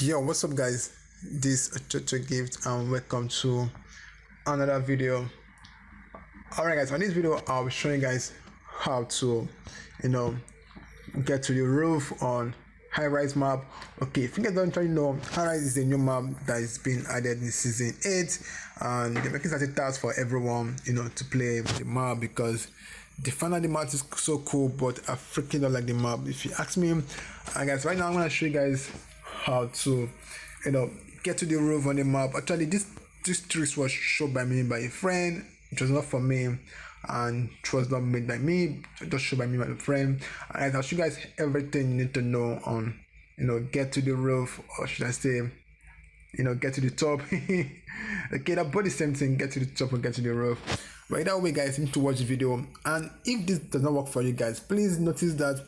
Yo, what's up, guys? This is Ochoocho Gift, and welcome to another video. Alright, guys, on this video, I'll be showing you guys how to, you know, get to the roof on high rise map okay if you guys don't actually know high rise is a new map that is being added in season 8 and they're making such a task for everyone you know to play the map because the final the map is so cool but i freaking don't like the map. If you ask me and guys right now i'm gonna show you guys how to you know get to the roof on the map. Actually this this trick was shown by me by a friend. It was not for me and it was not made by me. Just shown by me by a friend. And i'll show you guys everything you need to know on you know get to the roof or should i say you know get to the top. Okay that the same thing get to the top and get to the roof but either way guys you need to watch the video. And if this does not work for you guys please notice that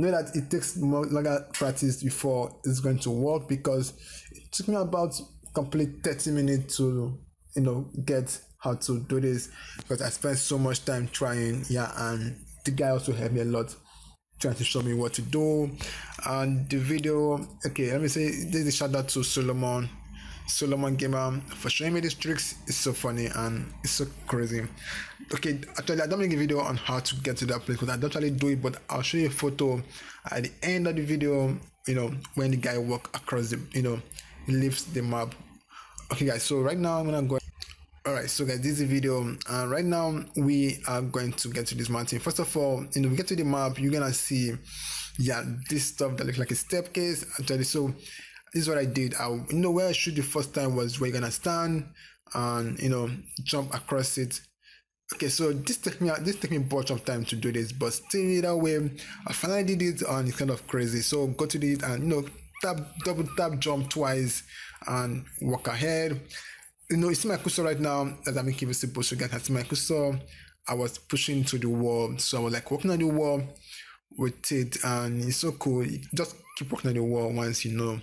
know that it takes more longer practice before it's going to work because it took me about complete 30 minutes to you know get how to do this because I spent so much time trying yeah and the guy also helped me a lot trying to show me what to do. And the video okay let me say this is shout out to Solomon. Solomon Gamer for showing me these tricks. It's so funny and it's so crazy. Okay actually I don't make a video on how to get to that place because I don't actually do it but I'll show you a photo at the end of the video you know when the guy walk across the you know lifts the map. Okay guys so right now I'm gonna go all right so guys this is the video. And right now we are going to get to this mountain. First of all you know we get to the map you're gonna see yeah this stuff that looks like a staircase actually. So this is what i did. I you know where i shoot the first time was where you're gonna stand and you know jump across it. Okay so this took me this took me a bunch of time to do this but still either way i finally did it and it's kind of crazy. So go to it and you know tap double tap jump twice and walk ahead you know, you my cursor right now as I'm. So you guys can see my cursor. I was pushing to the wall. So I was like walking on the wall with it and it's so cool. You just keep walking on the wall once you know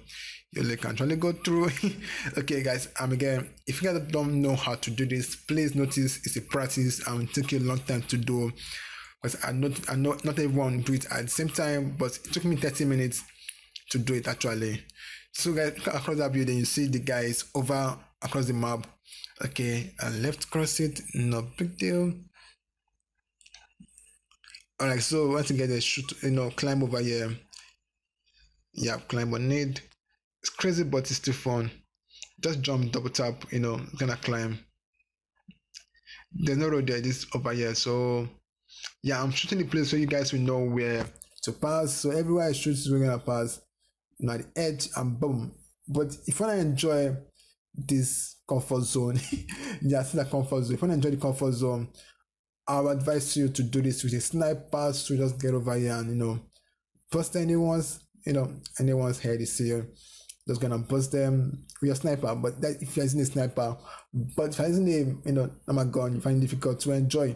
your leg can try to go through. okay guys, um again, if you guys don't know how to do this, please notice it's a practice and take you a long time to do. Because I not I know not everyone do it at the same time, but it took me 30 minutes to do it actually. So guys, across that building, you see the guys over across the map. Okay and left cross it no big deal. All right so once you get a shoot you know climb over here. Yeah climb on it. It's crazy but it's still fun. Just jump double tap you know gonna climb. There's no road there this over here so yeah i'm shooting the place so you guys will know where to pass. So everywhere i shoot we're gonna pass at the edge and boom but if to enjoy this comfort zone. yeah, see that comfort zone. If to enjoy the comfort zone, I would advise you to do this with a sniper so just get over here and you know bust anyone's you know anyone's head is here. Just gonna bust them with your sniper. But that if you're using a sniper, but if you're using a you know I'm a gun, you find it difficult to enjoy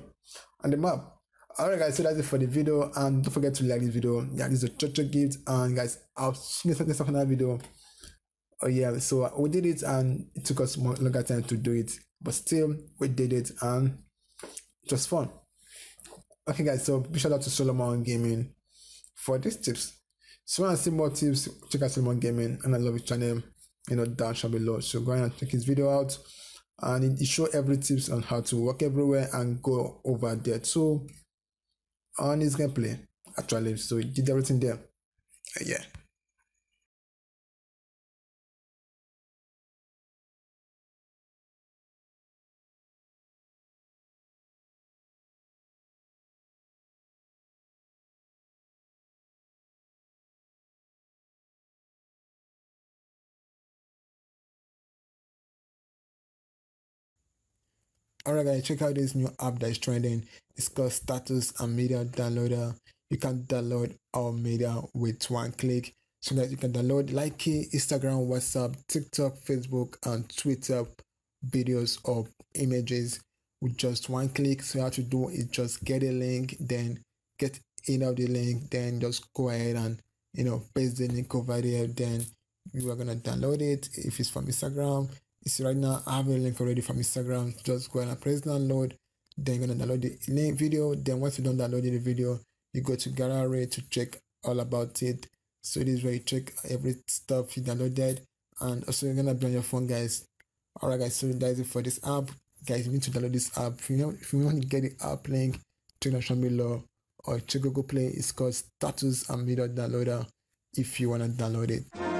on the map. Alright guys, so that's it for the video and don't forget to like this video. Yeah, this is a Ochoocho gift and guys I'll see you next time video. Oh yeah so we did it and it took us more longer time to do it but still we did it and it was fun. Okay guys so shout out to solomon gaming for these tips. So want to see more tips check out solomon gaming and i love his channel. You know down down below so go and check his video out and it, show every tips on how to work everywhere and go over there too on his gameplay actually. So he did everything there. Yeah Alright guys, check out this new app that is trending. It's called Status and Media Downloader. You can download all media with one click. So that you can download like Instagram, WhatsApp, TikTok, Facebook, and Twitter videos or images with just one click. So you have to do is just get a link, then get in of the link, then just go ahead and you know paste the link over there. Then you are gonna download it if it's from Instagram see right now I have a link already from Instagram. Just go and press download. Then you're gonna download the link video. Then once you don't download the video, you go to gallery to check all about it so this is where you check every stuff you downloaded and also you're gonna be on your phone guys alright guys so that's it for this app guys you need to download this app if you know if you want to get the app link check the below or check google play it's called status and media downloader if you want to download it